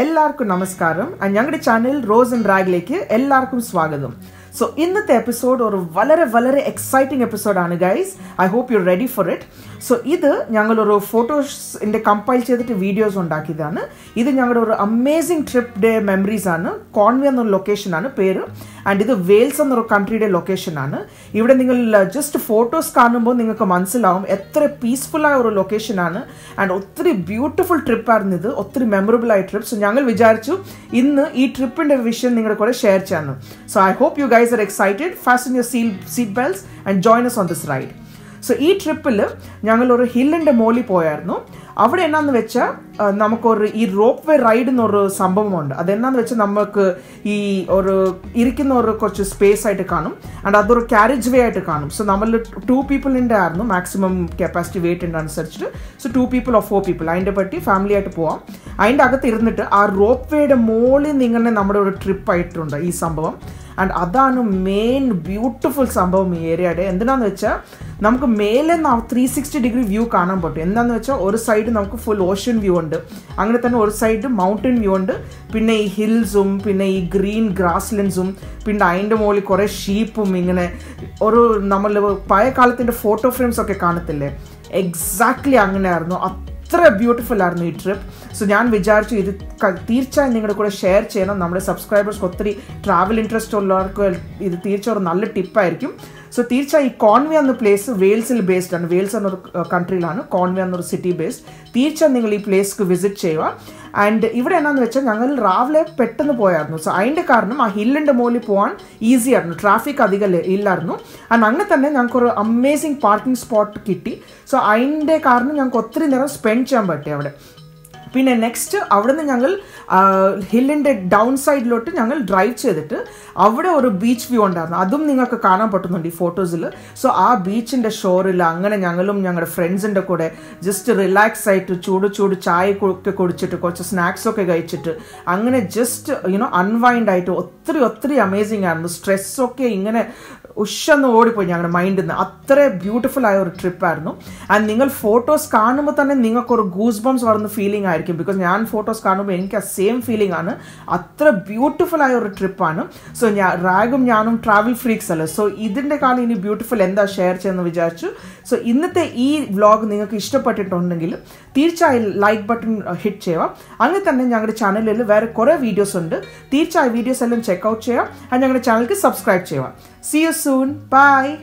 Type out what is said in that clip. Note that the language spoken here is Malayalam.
എല്ലാവർക്കും നമസ്കാരം. ഞങ്ങളുടെ ചാനൽ റോസ് ആൻഡ് റാഗിലേക്ക് എല്ലാവർക്കും സ്വാഗതം. സോ ഇന്നത്തെ എപ്പിസോഡ് ഒരു വളരെ വളരെ എക്സൈറ്റിംഗ് എപ്പിസോഡാണ് guys I hope you ready for it so ഇത് ഞങ്ങളൊരു ഫോട്ടോസിന്റെ കമ്പൈൽ ചെയ്തിട്ട് വീഡിയോസ് ഉണ്ടാക്കിയതാണ്. ഇത് ഞങ്ങളുടെ ഒരു അമേസിംഗ് ട്രിപ്പ് ഡേ മെമ്മറീസ് ആണ്. കോൺവേ എന്നൊരു ലൊക്കേഷനാണ് പേര്. ആൻഡ് ഇത് വേൽസ് എന്നൊരു കൺട്രിയുടെ ലൊക്കേഷനാണ് ഇവിടെ നിങ്ങൾ ജസ്റ്റ് ഫോട്ടോസ് കാണുമ്പോൾ നിങ്ങൾക്ക് മനസ്സിലാവും എത്ര പീസ്ഫുള്ളായ ഒരു ലൊക്കേഷനാണ് ആൻഡ് ഒത്തിരി ബ്യൂട്ടിഫുൾ ട്രിപ്പ് ആയിരുന്നു ഇത്. ഒത്തിരി മെമ്മറബിൾ ആയ ട്രിപ്പ് സോ ഞങ്ങൾ വിചാരിച്ചു ഇന്ന് ഈ ട്രിപ്പിന്റെ വിഷയം നിങ്ങളുടെ കൂടെ ഷെയർ ചെയ്യാൻ so I hope you guys are excited fast your seal seat belts and join us on this ride so ഈ ട്രിപ്പിൽ ഞങ്ങൾ ഒരു ഹില്ലിന്റെ മോളിൽ പോയായിരുന്നു. അവിടെ എന്നാന്ന് വെച്ചാൽ നമുക്കൊരു ഈ റോപ്പ് വേ റൈഡ് എന്നൊരു സംഭവമുണ്ട്. അതെന്നാന്ന് വെച്ചാൽ നമുക്ക് ഈ ഒരു ഇരിക്കുന്ന ഒരു കുറച്ച് സ്പേസ് ആയിട്ട് കാണും. ആൻഡ് അതൊരു ക്യാരേജ് വേ ആയിട്ട് കാണും. സോ നമ്മൾ ടു പീപ്പിളിന്റെ ആയിരുന്നു. മാക്സിമം കപ്പാസിറ്റി വെയിറ്റ് ഉണ്ട് അനുസരിച്ചിട്ട്. So two people or four people അതിന്റെ പറ്റി ഫാമിലി ആയിട്ട് പോവാം. അതിന്റെ അകത്ത് ഇരുന്നിട്ട് ആ റോപ്പ് വേയുടെ മുകളിൽ നിങ്ങളെ നമ്മുടെ ഒരു ട്രിപ്പ് ആയിട്ടുണ്ട് ഈ സംഭവം. ആൻഡ് അതാണ് മെയിൻ ബ്യൂട്ടിഫുൾ സംഭവം ഈ ഏരിയയുടെ എന്തിനാന്ന് വെച്ചാൽ നമുക്ക് മേലെ ത്രീ സിക്സ്റ്റി ഡിഗ്രി വ്യൂ കാണാൻ പറ്റും. എന്താന്ന് വെച്ചാൽ ഒരു സൈഡ് നമുക്ക് ഫുൾ ഓഷ്യൻ വ്യൂ ഉണ്ട്. അങ്ങനെ തന്നെ ഒരു സൈഡ് മൗണ്ടൻ വ്യൂ ഉണ്ട്. പിന്നെ ഈ ഹിൽസും പിന്നെ ഈ ഗ്രീൻ ഗ്രാസ് ലെൻസും പിന്നെ അതിന്റെ മുകളിൽ കുറേ ഷീപ്പും ഇങ്ങനെ ഒരു നമ്മൾ പഴയ കാലത്തിന്റെ ഫോട്ടോ ഫ്രെയിംസ് ഒക്കെ കാണത്തില്ലേ? എക്സാക്ട്ലി അങ്ങനെയായിരുന്നു. അത്ര ബ്യൂട്ടിഫുൾ ആയിരുന്നു ഈ ട്രിപ്പ് സോ ഞാൻ വിചാരിച്ചു ഇത് തീർച്ചയായും നിങ്ങളുടെ കൂടെ ഷെയർ ചെയ്യണം. നമ്മുടെ സബ്സ്ക്രൈബേഴ്സ് ഒത്തിരി ട്രാവൽ ഇൻട്രസ്റ്റ് ഉള്ളവർക്ക് ഇത് തീർച്ചയായും നല്ല ടിപ്പായിരിക്കും സോ തീർച്ചയായും ഈ കോൺവേ എന്ന പ്ലേസ് വെയിൽസിൽ ബേസ്ഡ് ആണ്. വെയിൽസ് എന്നൊരു കൺട്രിയിലാണ് കോൺവേ എന്നൊരു സിറ്റി ബേസ്ഡ് തീർച്ചയായും നിങ്ങൾ ഈ പ്ലേസ്ക്ക് വിസിറ്റ് ചെയ്യുക. ആൻഡ് ഇവിടെ എന്നാന്ന് വെച്ചാൽ ഞങ്ങൾ രാവിലെ പെട്ടെന്ന് പോയായിരുന്നു. സോ അതിന്റെ കാരണം ആ ഹില്ലിന്റെ മുകളിൽ പോകാൻ ഈസി ആയിരുന്നു. ട്രാഫിക് അധികം ഇല്ലായിരുന്നു. ആൻഡ് അങ്ങനെ തന്നെ ഞങ്ങൾക്ക് ഒരു അമേസിങ് പാർക്കിംഗ് സ്പോട്ട് കിട്ടി. സോ അതിന്റെ കാരണം ഞങ്ങൾക്ക് ഒത്തിരി നേരം സ്പെൻഡ് ചെയ്യാൻ പറ്റി അവിടെ. പിന്നെ നെക്സ്റ്റ് അവിടെ നിന്ന് ഞങ്ങൾ ഹില്ലിന്റെ ഡൗൺ സൈഡിലോട്ട് ഞങ്ങൾ ഡ്രൈവ് ചെയ്തിട്ട് അവിടെ ഒരു ബീച്ച് വ്യൂ ഉണ്ടായിരുന്നു. അതും നിങ്ങൾക്ക് കാണാൻ പറ്റുന്നുണ്ട് ഈ ഫോട്ടോസിൽ സോ ആ ബീച്ചിന്റെ ഷോറിൽ അങ്ങനെ ഞങ്ങളും ഞങ്ങളുടെ ഫ്രണ്ട്സിന്റെ കൂടെ ജസ്റ്റ് റിലാക്സ് ആയിട്ട് ചൂട് ചൂട് ചായ ഒക്കെ കുടിച്ചിട്ട് കുറച്ച് സ്നാക്സ് ഒക്കെ കഴിച്ചിട്ട് അങ്ങനെ ജസ്റ്റ് യുനോ അൺവൈൻഡ് ആയിട്ട് ഒത്തിരി ഒത്തിരി അമേസിംഗ് ആയിരുന്നു. സ്ട്രെസ്സൊക്കെ ഇങ്ങനെ ഉഷന്ന് ഓടിപ്പോയി ഞങ്ങളുടെ മൈൻഡിൽ നിന്ന് അത്ര ബ്യൂട്ടിഫുൾ ആയ ഒരു ട്രിപ്പായിരുന്നു ആൻഡ് നിങ്ങൾ ഫോട്ടോസ് കാണുമ്പോൾ തന്നെ നിങ്ങൾക്കൊരു ഗൂസ് ബംസ് വരുന്ന ഫീലിംഗ് ആയിരിക്കും. ബിക്കോസ് ഞാൻ ഫോട്ടോസ് കാണുമ്പോൾ എനിക്ക് ആ സെയിം ഫീലിംഗ് ആണ്. അത്ര ബ്യൂട്ടിഫുൾ ആയ ഒരു ട്രിപ്പാണ് സോ ഞാൻ റാഗും ഞാനും ട്രാവൽ ഫ്രീക്സ് അല്ലേ? സോ ഇതിന്റെ കാലം ഇനി ബ്യൂട്ടിഫുൾ എന്താ ഷെയർ ചെയ്യുന്നത് വിചാരിച്ചു. സോ ഇന്നത്തെ ഈ വ്ലോഗ് നിങ്ങൾക്ക് ഇഷ്ടപ്പെട്ടിട്ടുണ്ടെങ്കിൽ തീർച്ചയായും ലൈക്ക് ബട്ടൺ ഹിറ്റ് ചെയ്യുക. അങ്ങനെ തന്നെ ഞങ്ങളുടെ ചാനലിൽ വേറെ കുറേ വീഡിയോസ് ഉണ്ട്. തീർച്ചയായും വീഡിയോസ് എല്ലാം ചെക്കൗട്ട് ചെയ്യുക. ആൻഡ് ഞങ്ങളുടെ ചാനലിക്ക് സബ്സ്ക്രൈബ് ചെയ്യുക. See you soon. Bye.